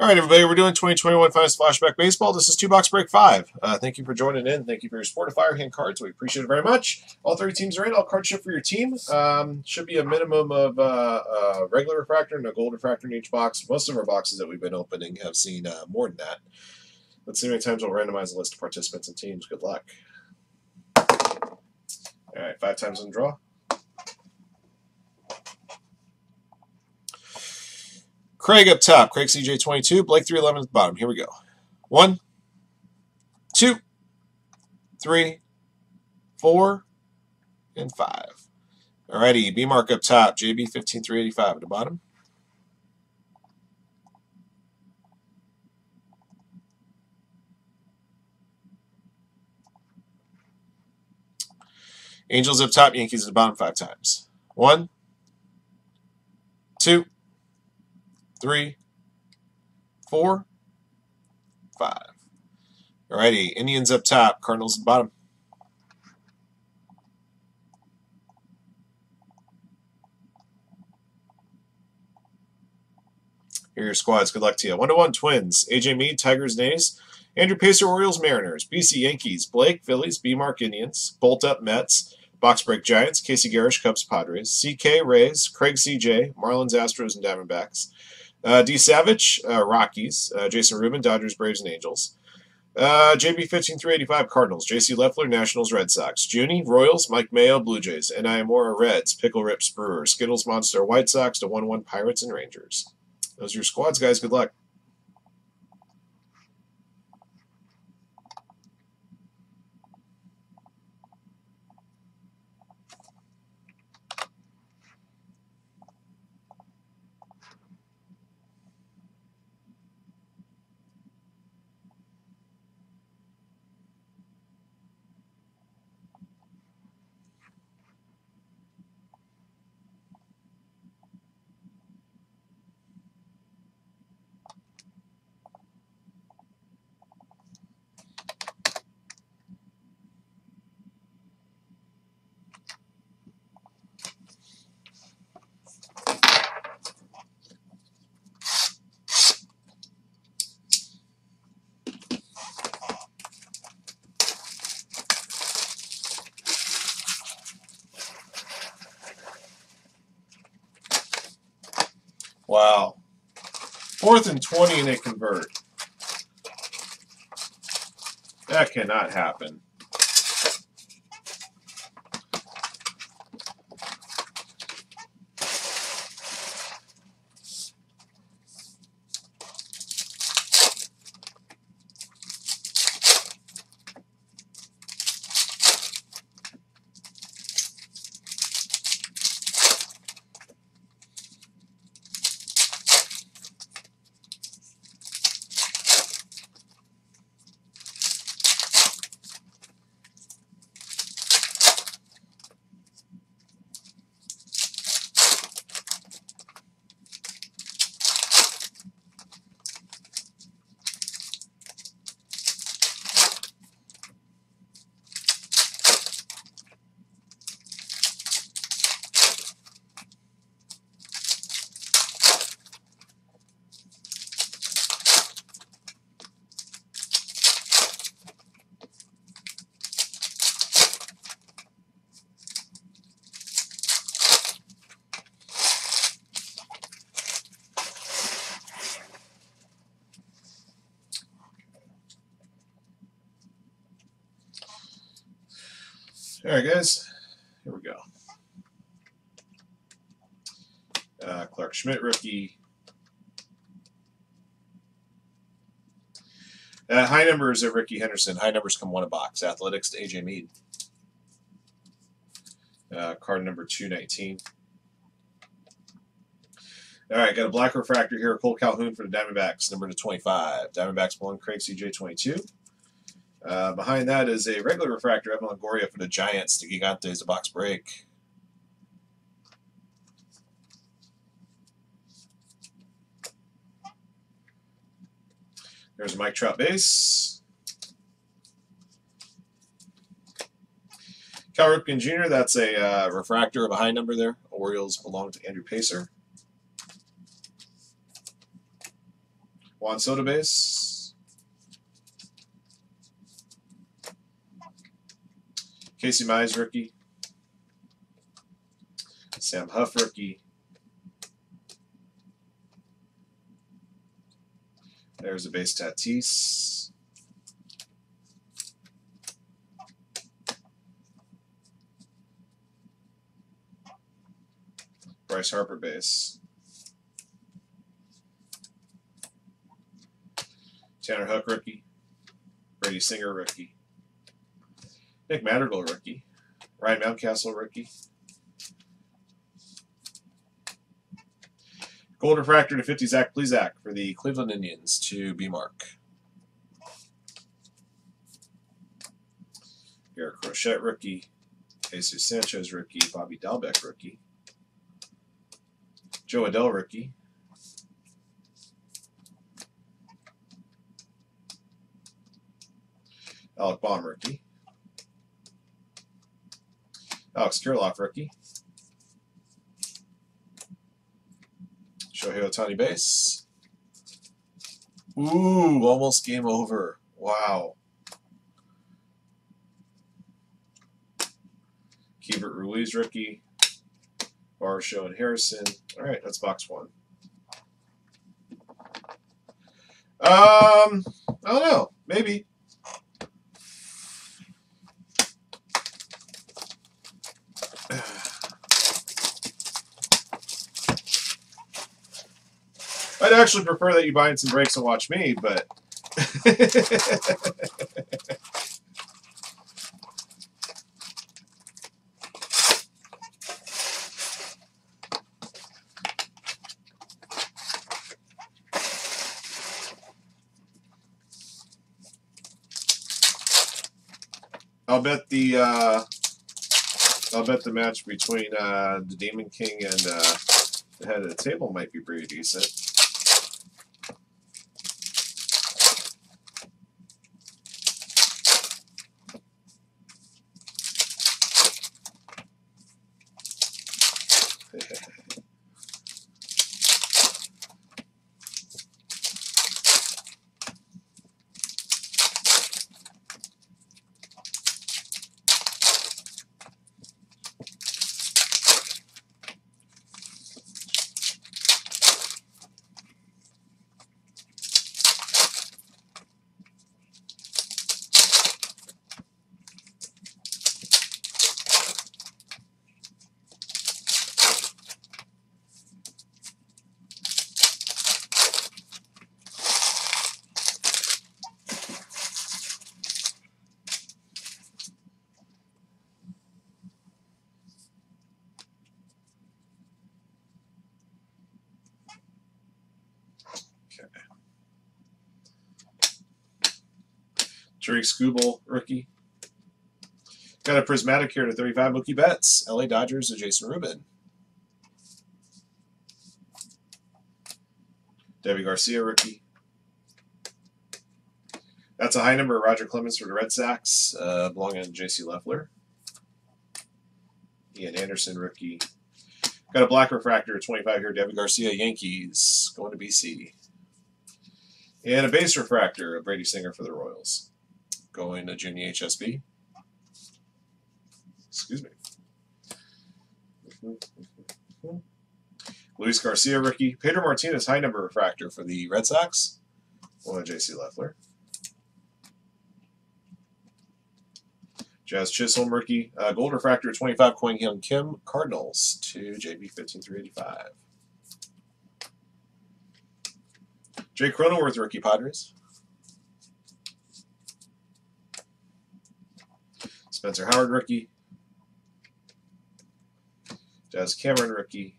All right, everybody, we're doing 2021 Finest Flashback Baseball. This is Two Box Break 5. Uh, thank you for joining in. Thank you for your support of Firehand cards. We appreciate it very much. All three teams are in. All cards ship for your team. Um, should be a minimum of uh, uh, regular refractor and a gold refractor in each box. Most of our boxes that we've been opening have seen uh, more than that. Let's see how many times we'll randomize the list of participants and teams. Good luck. All right, five times on draw. Craig up top. Craig CJ22. Blake 311 at the bottom. Here we go. One, two, three, four, and five. Alrighty, B mark up top. JB 15385 at the bottom. Angels up top, Yankees at the bottom five times. One, two three, four, five. Alrighty, Indians up top, Cardinals at the bottom. Here are your squads. Good luck to you. One to one Twins. AJ Mead, Tigers, Nays. Andrew Pacer, Orioles, Mariners. BC Yankees. Blake, Phillies. B Mark, Indians. Bolt up, Mets. Box Break Giants. Casey Garish, Cubs, Padres. CK, Rays. Craig CJ, Marlins, Astros, and Diamondbacks. Uh, D. Savage, uh, Rockies. Uh, Jason Rubin, Dodgers, Braves, and Angels. Uh, JB 15385, Cardinals. JC Leffler, Nationals, Red Sox. Junie, Royals. Mike Mayo, Blue Jays. And Iamora, Reds. Pickle Rips, Brewers. Skittles, Monster, White Sox. To 1 1 Pirates and Rangers. Those are your squads, guys. Good luck. Wow. Fourth and 20 and they convert. That cannot happen. All right, guys, here we go. Uh, Clarke Schmidt rookie. Uh, high numbers of Rickey Henderson. High numbers come one a box. Athletics to AJ Mead. Uh, card number 219. All right, got a black refractor here. Kole Calhoun for the Diamondbacks, number to 25. Diamondbacks belong Craig CJ 22. Uh, behind that is a regular refractor, Evan Longoria for the Giants. The Gigantes, a box break. There's Mike Trout base. Cal Ripken Jr., that's a uh, refractor of a high number there. Orioles belong to Andrew Pacer. Juan Soto base. Casey Mize rookie. Sam Huff rookie. There's a base Tatis. Bryce Harper base. Tanner Houck rookie. Brady Singer rookie. Nick Madrigal rookie. Ryan Mountcastle rookie. Gold refractor to 50 Zach Plesac for the Cleveland Indians to B Mark. Garrett Crochet rookie. Jesus Sanchez rookie. Bobby Dalbec rookie. Jo Adell rookie. Alec Bohm rookie. Alex Kirilloff rookie. Shohei Ohtani base. Ooh, almost game over. Wow. Keibert Ruiz rookie. Varsho and Harrison. All right, that's box one. Um, I don't know. Maybe. I'd actually prefer that you buy in some breaks and watch me, but. I'll bet the uh, I'll bet the match between uh, the Demon King and uh, the head of the table might be pretty decent. Tarik Skubal, rookie. Got a prismatic here to 35 Mookie Betts. LA Dodgers of Jason Rubin. Deivi Garcia, rookie. That's a high number. Roger Clemens for the Red Sox, uh, belonging to J.C. Leffler. Ian Anderson, rookie. Got a black refractor, 25 here. Deivi Garcia, Yankees, going to BC. And a base refractor, of Brady Singer for the Royals going to junior HSB. Excuse me. Luis Garcia, rookie. Pedro Martinez, high number refractor for the Red Sox. One J.C. Leffler. Jazz Chisholm, rookie. Uh, gold refractor, 25, Kwang Hyun Kim, Cardinals to JB 15385. Jake Cronenworth, rookie Padres. Spencer Howard rookie. Daz Cameron rookie.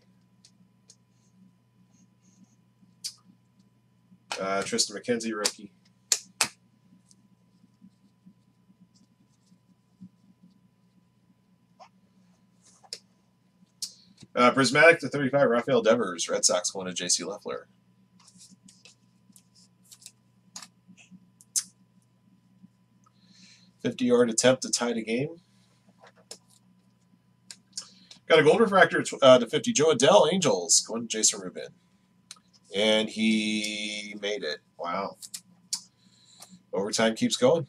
Uh, Triston McKenzie rookie. Uh, Prismatic to 35, Rafael Devers, Red Sox going to J.C. Leffler. 50 yard attempt to tie the game. Got a gold refractor uh, to 50. Jo Adell, Angels, going to Jason Rubin. And he made it. Wow. Overtime keeps going.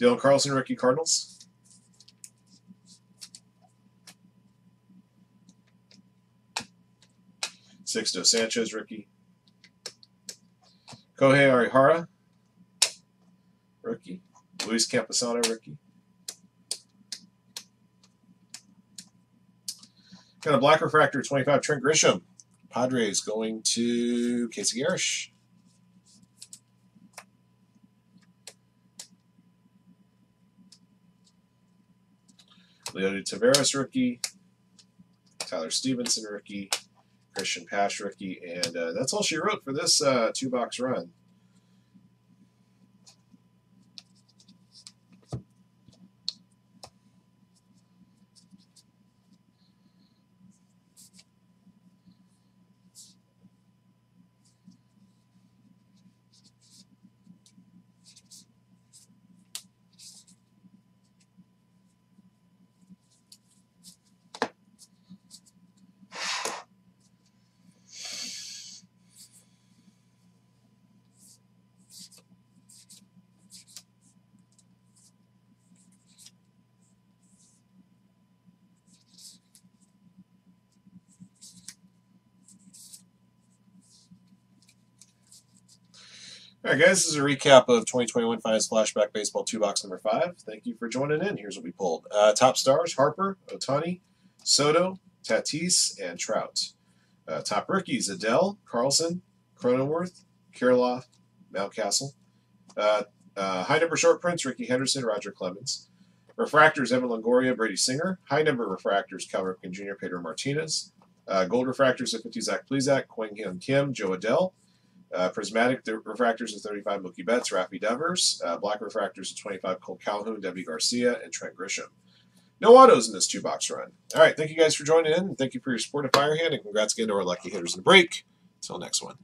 Dylan Carlson, rookie Cardinals. Sixto Sanchez, rookie. Kohei Arihara, rookie. Luis Campusano, rookie. Got a black refractor, 25, Trent Grisham. Padres going to Casey Garish. Leody Taveras, rookie. Tyler Stephenson, rookie. Cristian Pache, rookie. And uh, that's all she wrote for this uh, two box run. All right, guys, this is a recap of 2021 Finest Flashback Baseball 2 box number 5. Thank you for joining in. Here's what we pulled uh, top stars Harper, Ohtani, Soto, Tatis, and Trout. Uh, top rookies Adell, Carlson, Cronenworth, Kirilloff, Mountcastle. Uh, uh, high number short prints Rickey Henderson, Roger Clemens. Refractors Evan Longoria, Brady Singer. High number refractors Cal Ripken Jr., Pedro Martinez. Uh, gold refractors of 50 Zach Plesac, Kwang Hyun Kim, Jo Adell. Uh, prismatic refractors of 35 Mookie Betts, Rafi Devers. Uh, black refractors of 25 Kole Calhoun, Deivi Garcia, and Trent Grisham. No autos in this two box run. All right, thank you guys for joining in. Thank you for your support of Firehand, and congrats again to our lucky hitters in the break. Until next one.